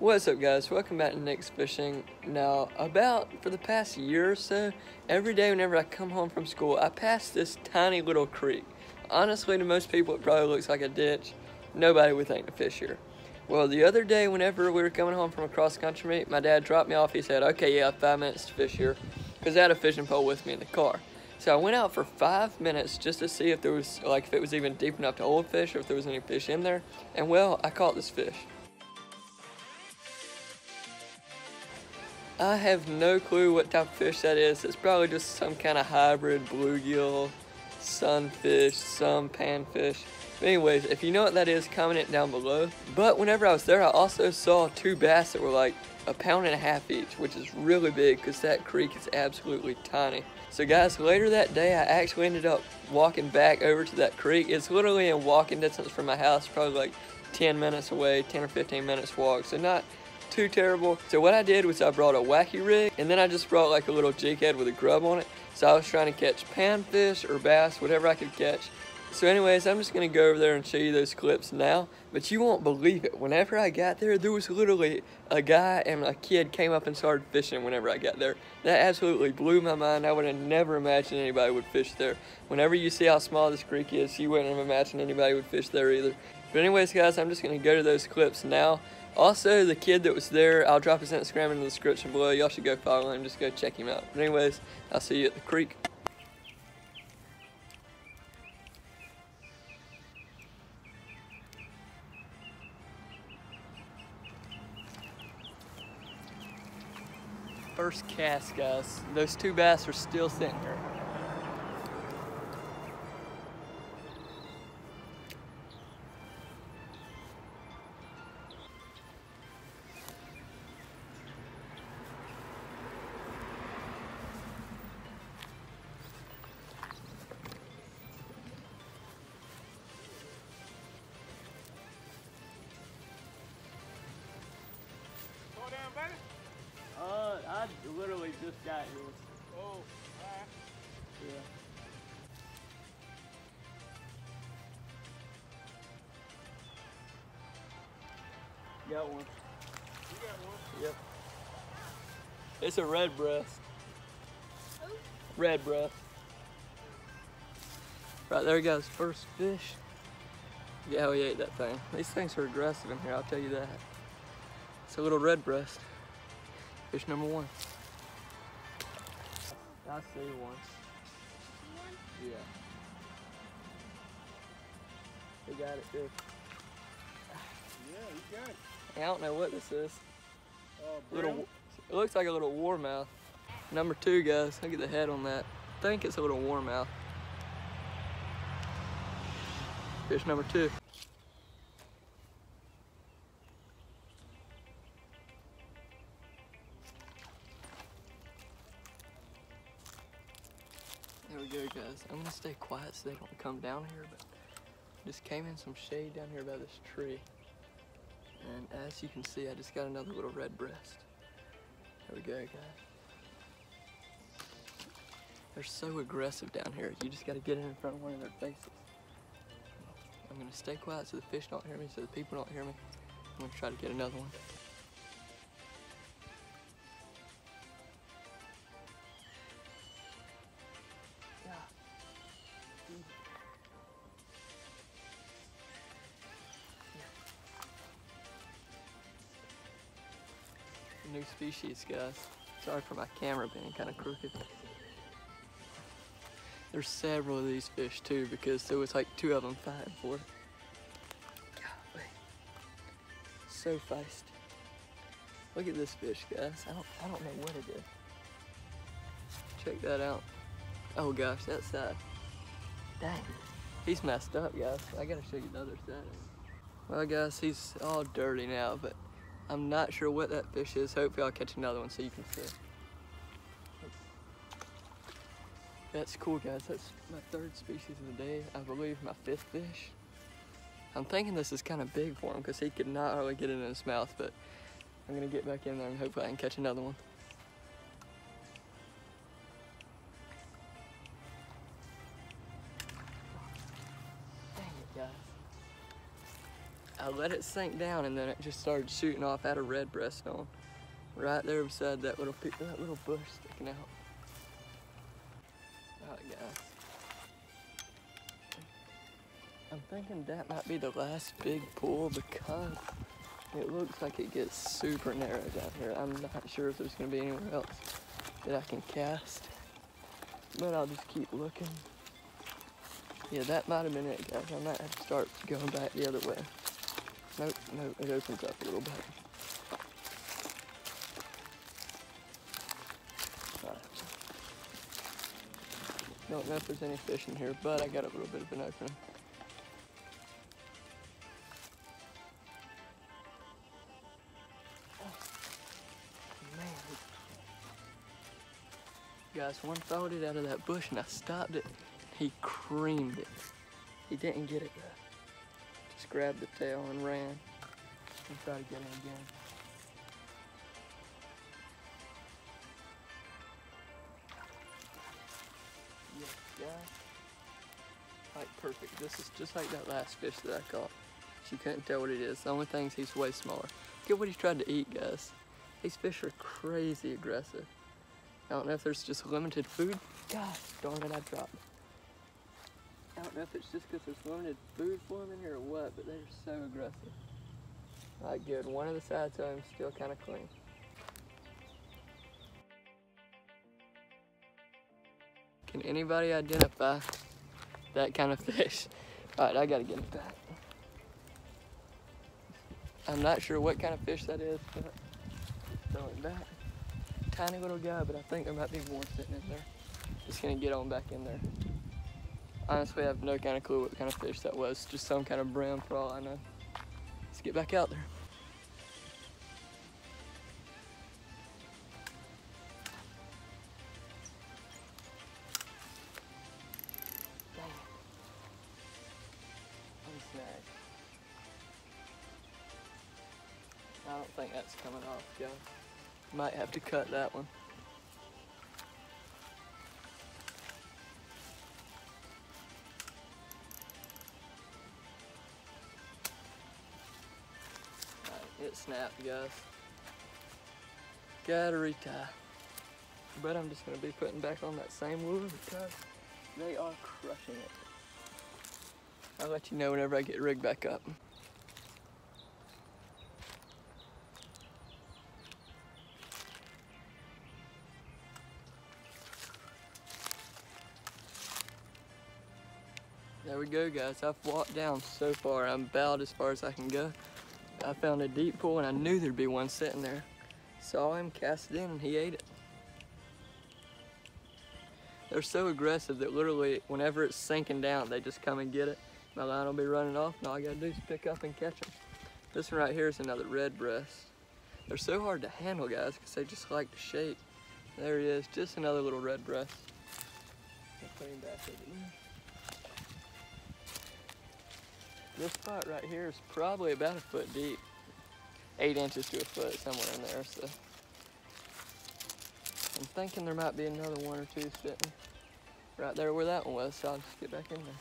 What's up guys, welcome back to Nix Fishing. Now, about for the past year or so, every day whenever I come home from school, I pass this tiny little creek. Honestly, to most people it probably looks like a ditch. Nobody would think to fish here. Well, the other day whenever we were coming home from a cross country meet, my dad dropped me off, he said, okay, yeah, five minutes to fish here, because I had a fishing pole with me in the car. So I went out for five minutes just to see if there was, like, if it was even deep enough to hold fish or if there was any fish in there. And well, I caught this fish. I have no clue what type of fish that is. It's probably just some kind of hybrid bluegill, sunfish, some panfish. Anyways, if you know what that is, comment it down below. But whenever I was there, I also saw two bass that were like a pound and a half each, which is really big because that creek is absolutely tiny. So guys, later that day, I actually ended up walking back over to that creek. It's literally in walking distance from my house, probably like 10 minutes away, 10 or 15 minutes walk. So not too terrible. So what I did was I brought a wacky rig and then I just brought like a little jig head with a grub on it. So I was trying to catch panfish or bass, whatever I could catch. So anyways, I'm just gonna go over there and show you those clips now, but you won't believe it. Whenever I got there, there was literally a guy and a kid came up and started fishing whenever I got there. That absolutely blew my mind. I would have never imagined anybody would fish there. Whenever you see how small this creek is, you wouldn't have imagined anybody would fish there either. But anyways, guys, I'm just gonna go to those clips now. Also, the kid that was there, I'll drop his Instagram in the description below. Y'all should go follow him. Just go check him out. But anyways, I'll see you at the creek. First cast, guys. Those two bass are still sitting here. I literally just got here. Oh, alright. Yeah. Got one. You got one. Yep. It's a red breast. Red breast. Right there he goes first fish. Yeah, we ate that thing. These things are aggressive in here, I'll tell you that. It's a little red breast. Fish number one. I see one. Yeah. We got it too. Yeah, you got it. I don't know what this is. Uh, Little, it looks like a little warmouth. Number two, guys. Look at the head on that. I think it's a little warmouth. Fish number two. Go, guys. I'm gonna stay quiet so they don't come down here, but just came in some shade down here by this tree. And as you can see, I just got another little red breast. There we go, guys. They're so aggressive down here. You just gotta get in front of one of their faces. I'm gonna stay quiet so the fish don't hear me, so the people don't hear me. I'm gonna try to get another one. Species, guys. Sorry for my camera being kind of crooked. There's several of these fish too because there was like two of them fighting for it. Golly. So feisty. Look at this fish, guys. I don't, I don't know what it is. Check that out. Oh gosh, that side. Dang. He's messed up, guys. I gotta show you the other side. Well, guys, he's all dirty now, but I'm not sure what that fish is. Hopefully I'll catch another one so you can see. it. That's cool, guys. That's my third species of the day. I believe my fifth fish. I'm thinking this is kind of big for him because he could not really get it in his mouth, but I'm gonna get back in there and hopefully I can catch another one. Let it sink down, and then it just started shooting off at a red breaststone. Right there beside that little that little bush sticking out. Alright guys. I'm thinking that might be the last big pool because it looks like it gets super narrow down here. I'm not sure if there's gonna be anywhere else that I can cast. But I'll just keep looking. Yeah, that might have been it, guys. I might have to start going back the other way. Nope, nope, it opens up a little bit. Don't know if there's any fish in here, but I got a little bit of an opening. Oh, man. Guys, one followed it out of that bush and I stopped it. He creamed it. He didn't get it though. Grabbed the tail and ran. And tried to get him again. Yes. Like perfect. This is just like that last fish that I caught. You couldn't tell what it is. The only thing is he's way smaller. Look at what he's tried to eat, guys. These fish are crazy aggressive. I don't know if there's just limited food. Gosh darn it, I dropped. I don't know if it's just because there's limited food for them in here or what, but they're so aggressive. Alright, good. One of the sides of them still kind of clean. Can anybody identify that kind of fish? Alright, I gotta get it back. I'm not sure what kind of fish that is, but throw it back. Tiny little guy, but I think there might be more sitting in there. Just gonna get on back in there. Honestly, I have no kind of clue what kind of fish that was. Just some kind of brim for all I know. Let's get back out there. I don't think that's coming off, guys. Might have to cut that one. It snapped, guys. Gotta retie. But I'm just gonna be putting back on that same lure because they are crushing it. I'll let you know whenever I get rigged back up. There we go, guys. I've walked down so far. I'm about as far as I can go. I found a deep pool and I knew there'd be one sitting there. Saw him, cast it in, and he ate it. They're so aggressive that literally, whenever it's sinking down, they just come and get it. My line will be running off, and all I gotta do is pick up and catch them. This one right here is another red breast. They're so hard to handle, guys, because they just like to shake. There he is, just another little red breast. I'll put him back over there. This spot right here is probably about a foot deep. Eight inches to a foot, somewhere in there, so. I'm thinking there might be another one or two sitting right there where that one was, so I'll just get back in there.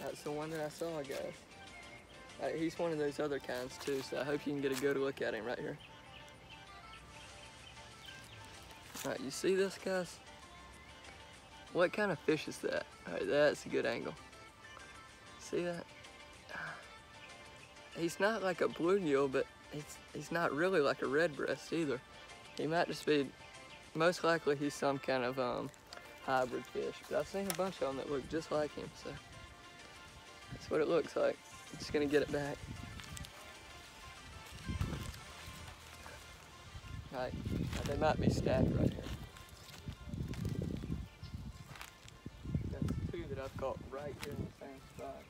That's the one that I saw, guys. Uh, he's one of those other kinds too, so I hope you can get a good look at him right here. Alright, you see this, guys? What kind of fish is that? Alright, that's a good angle. See that? He's not like a bluegill, but he's, he's not really like a redbreast either. He might just be, most likely he's some kind of um, hybrid fish. But I've seen a bunch of them that look just like him, so what it looks like. I'm just gonna get it back. Right, they might be stacked right here. That's two that I've caught right here in the same spot.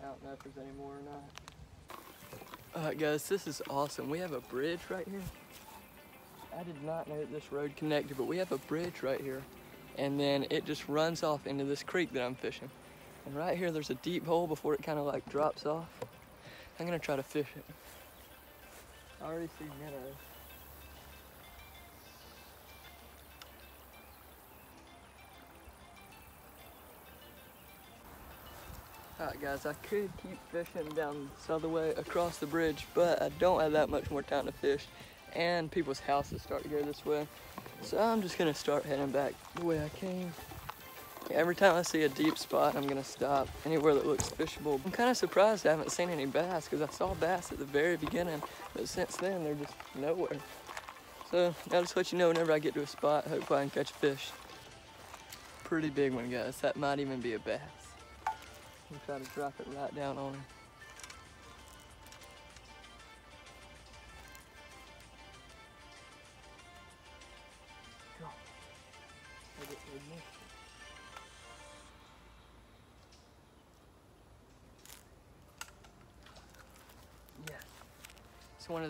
I don't know if there's any more or not. Alright guys, this is awesome. We have a bridge right here. I did not know that this road connected, but we have a bridge right here. And then it just runs off into this creek that I'm fishing. And right here, there's a deep hole before it kind of like drops off. I'm gonna try to fish it. I already see minnows. Alright guys, I could keep fishing down this other way across the bridge, but I don't have that much more time to fish. And people's houses start to go this way. So I'm just gonna start heading back the way I came. Every time I see a deep spot, I'm gonna stop anywhere that looks fishable. I'm kind of surprised I haven't seen any bass because I saw bass at the very beginning, but since then they're just nowhere. So I'll just let you know whenever I get to a spot, hopefully I can catch a fish. Pretty big one, guys. That might even be a bass. I'm try to drop it right down on him.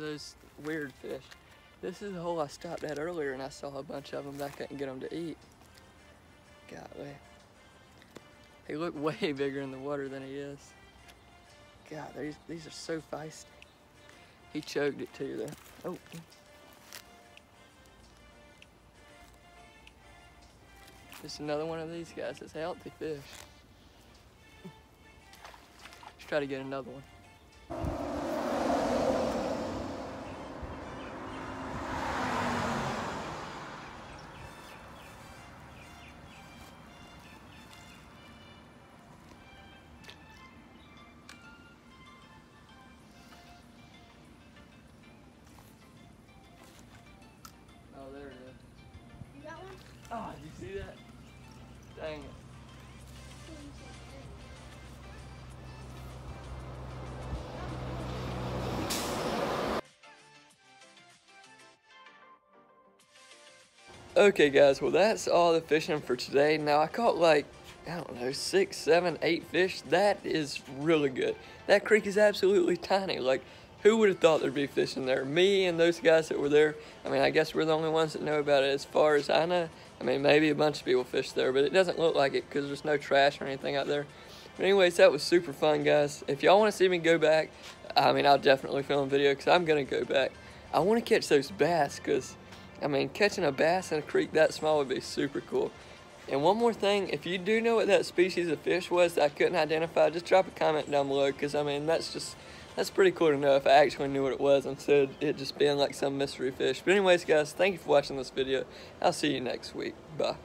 Those weird fish. This is the hole I stopped at earlier and I saw a bunch of them, but I couldn't get them to eat. Golly. They look way bigger in the water than he is. God, these, these are so feisty. He choked it too though. Oh. Just another one of these guys. A healthy fish. Let's try to get another one. You see that? Dang it. Okay guys, well that's all the fishing for today. Now I caught like, I don't know, six, seven, eight fish. That is really good. That creek is absolutely tiny. Like, who would have thought there'd be fish in there? Me and those guys that were there. I mean, I guess we're the only ones that know about it as far as I know. I mean, maybe a bunch of people fish there, but it doesn't look like it because there's no trash or anything out there. But anyways, that was super fun, guys. If y'all want to see me go back, I mean, I'll definitely film a video because I'm going to go back. I want to catch those bass because, I mean, catching a bass in a creek that small would be super cool. And one more thing, if you do know what that species of fish was that I couldn't identify, just drop a comment down below because, I mean, that's just, that's pretty cool to know if I actually knew what it was instead of it just being like some mystery fish. But anyways, guys, thank you for watching this video. I'll see you next week. Bye.